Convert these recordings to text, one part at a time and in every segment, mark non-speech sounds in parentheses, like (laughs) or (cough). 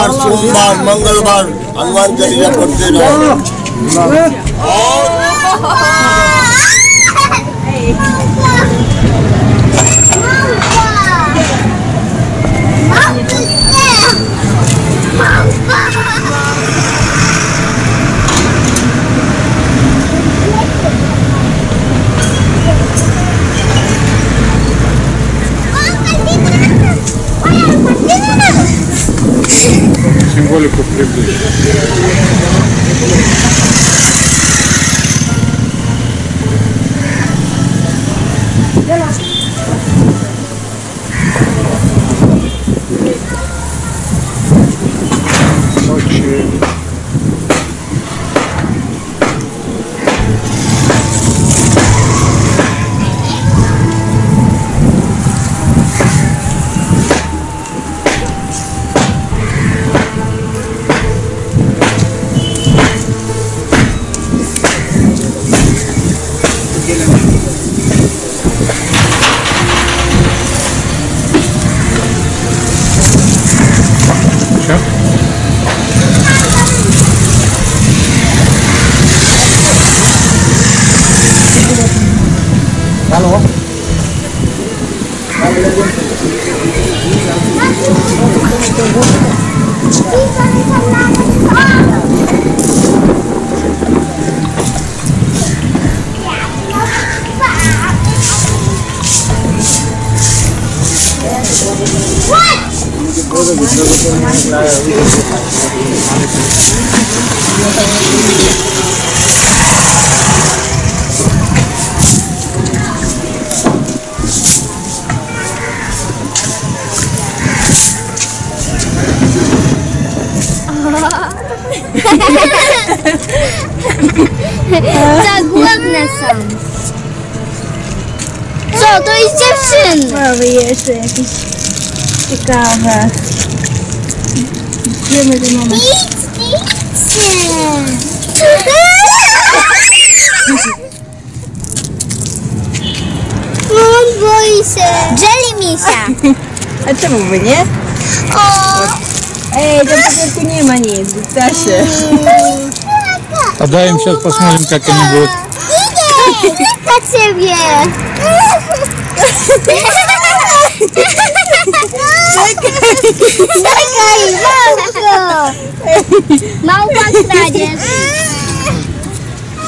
बुधवार सोमवार मंगलवार हनुमान चालीसा पढ़ते रहे Символику приблизить. głodne są. Co, to jest dziewczyny. Mamy jeszcze jakieś ciekawe. Wiemy, że mamy. Idźcie, idźcie. On boi się. Jelly misia. (laughs) A czemu by nie? O, Ej, tam w środku nie ma nic, Stasie. А дай им сейчас посмотрим, как они будут. That's yeah.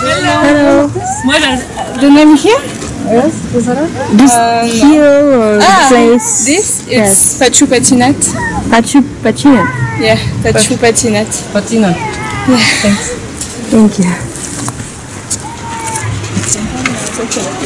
Hello. Hello. The name here? Yes. This here or ah, place? This? is yes. Pachu Patinat. Pachu Patinat? Yeah, Pachu Patinat. Patinat. Yeah. Thanks. Thank you. Thank you.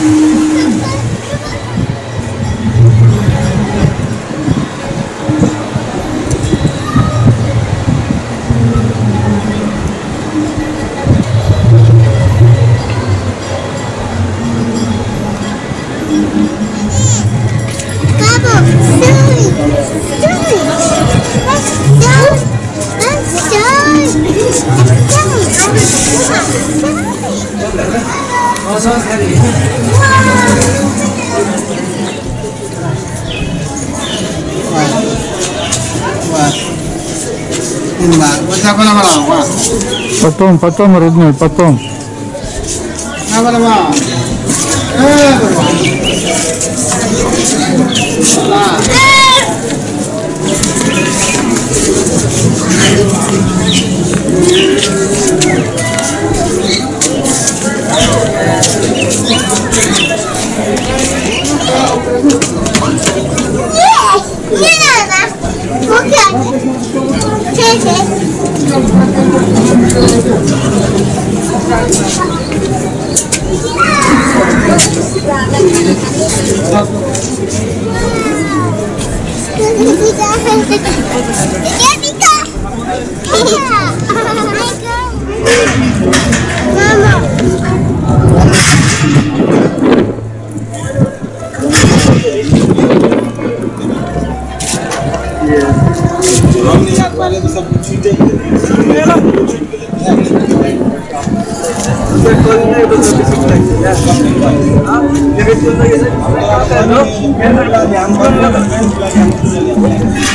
find. Потом, потом, родной, потом. Не надо. Пока. Mama. Yeah. 아, 네.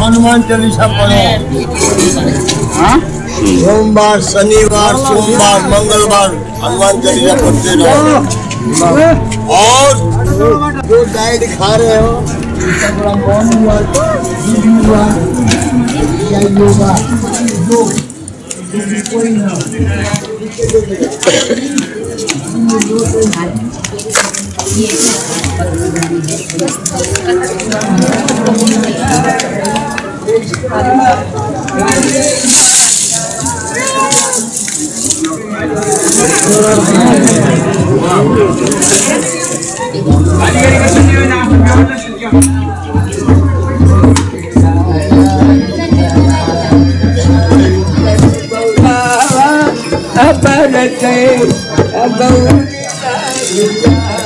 हनुमान चालीसा पढ़ो। सोमवार, शनिवार, सोमवार, मंगलवार, हनुमान चालीसा पढ़ते रहो। और जो डाइट खा रहे हो। أبا لكي أبا لكي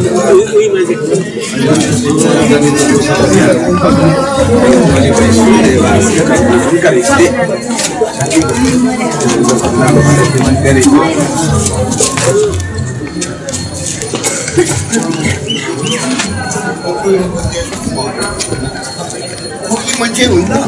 Porque manche una.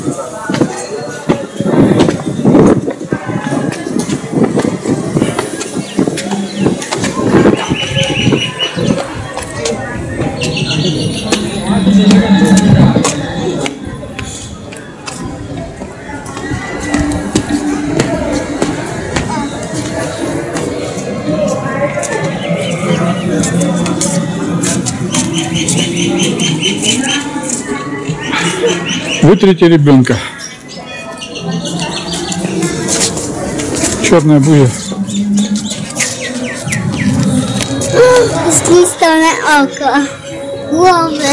Вытрите ребенка. Черная буря. С той око. Ловы.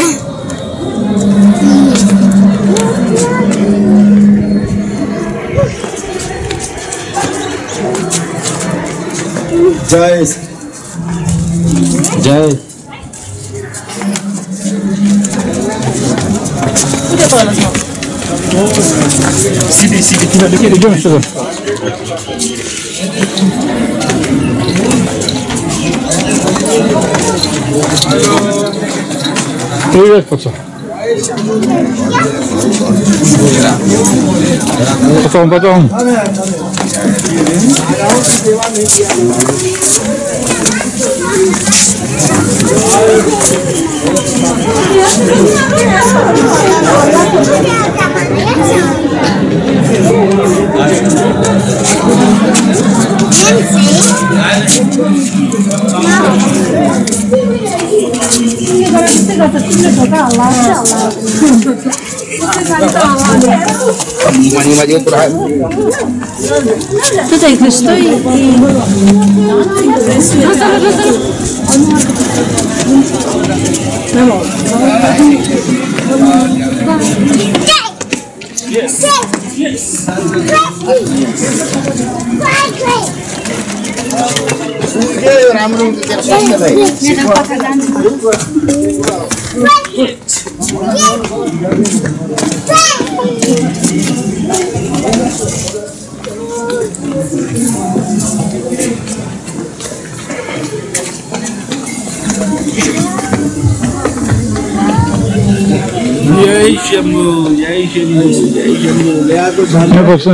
Guys. Guys. ¿Qué te podemos идем сюда. Привет, пацан. Потом, потом. 这个是这个是今天早上拉的，我今天早上拉的。这这个是对的。喽 Yes.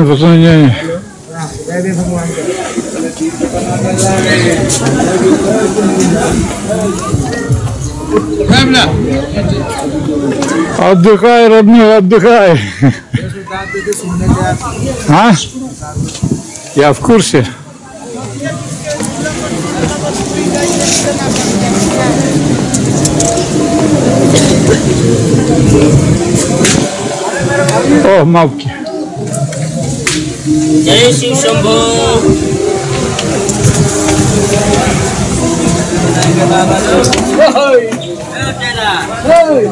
Poczekaj, nie, nie. Отдыхай, родной, отдыхай. А? Я в курсе. ઓહ માવકી જય શિવ શંભુ ઓય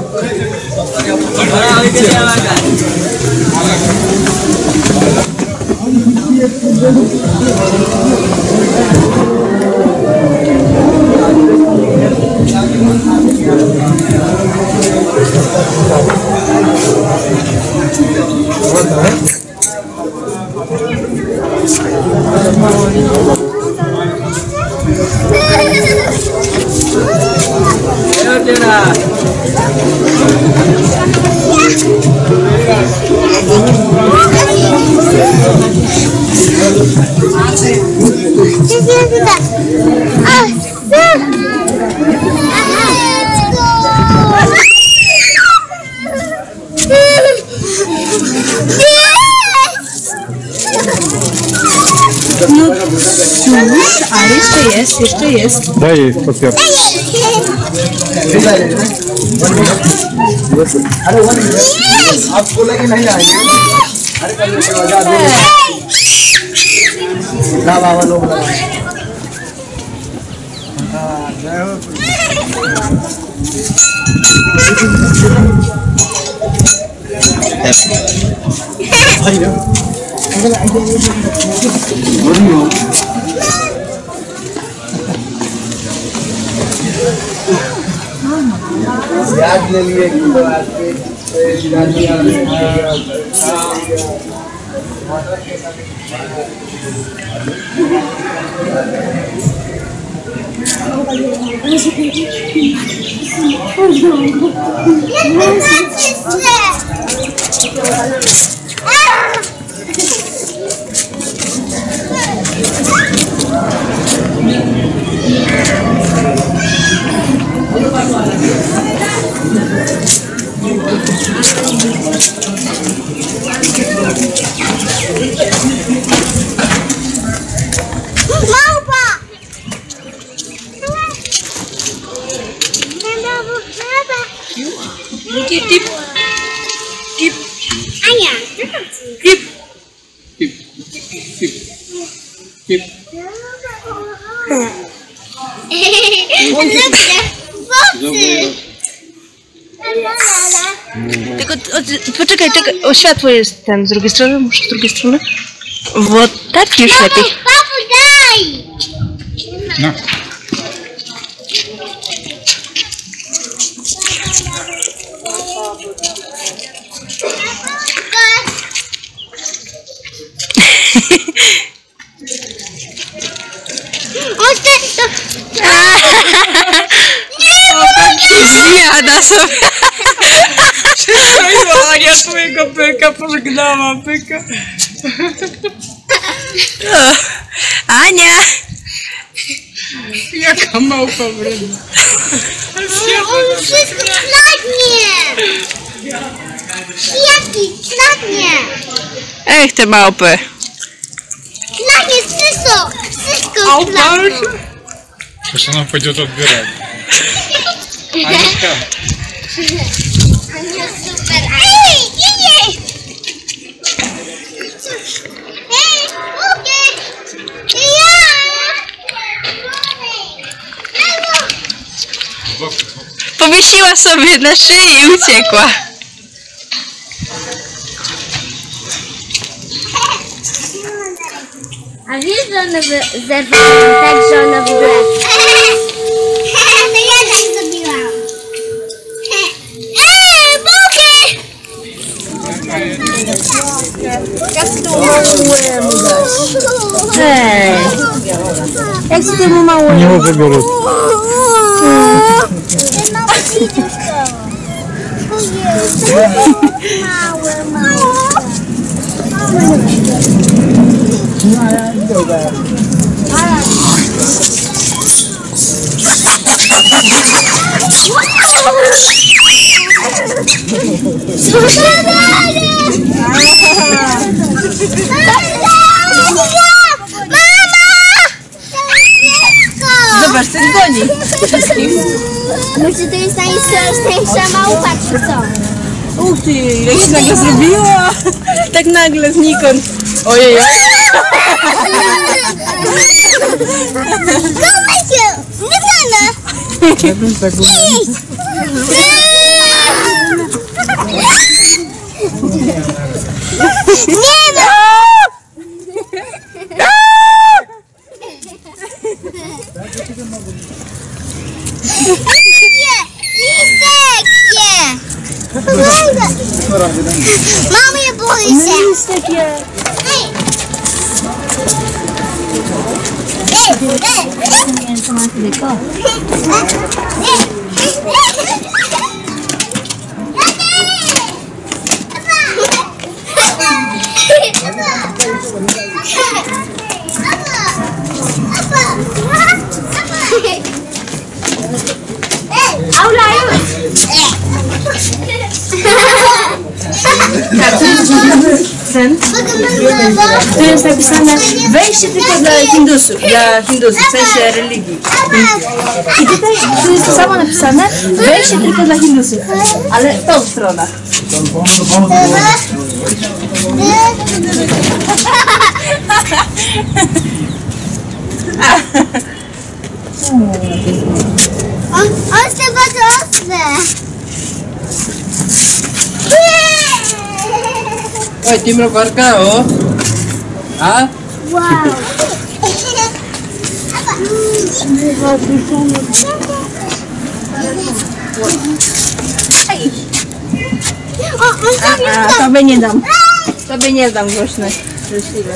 No, choose Irish to yes, Irish to yes. Да, есть, вот я. आपको लेके नहीं आएँगे अरे ना बाबा लोग what do you याद ले लिए कि वो आज पे याद ले लिए 아! Tylko o, poczekaj, czekaj. O, światło jest ten z drugiej strony. Muszę z drugiej strony. Bo tak już lepiej. Papu, daj! No. sobie. Przyzwoiła Ania twojego pyka, pożegnała pyka. Ania! Jaka małpa wredna. On wszystko kradnie! Jaki kradnie! Ech, te małpy. Kradnie wszystko! Wszystko kradnie! Proszę nam powiedzieć od odbierania. (laughs) Aniuszka. Aniczka, Super. Ej, idzie! Ej, okej. Ja! Powiesiła sobie na szyi i uciekła. A wiesz, że one wy- zerwały tak, że one w ogóle... Hej! Jak ci temu mało? nie może go. Mama! Zobacz, ten goni. Może to jest najstraszniejsza małpa, czy co? Uch ty, jak się nagle zrobiła. Tak nagle znikąd. Ojej. Chowaj się! Nie wolno! Idź! нас написано tylko dla для dla для w sensie religii. I tutaj tu jest to samo napisane, wejście tylko dla Hindusów, ale w tą stronę. On, on się bardzo ostry. Oj, ty mrokarka, o! A? Wow. Tam A, tobie nie dam. Tobie nie dam głośno. Szczęśliwe.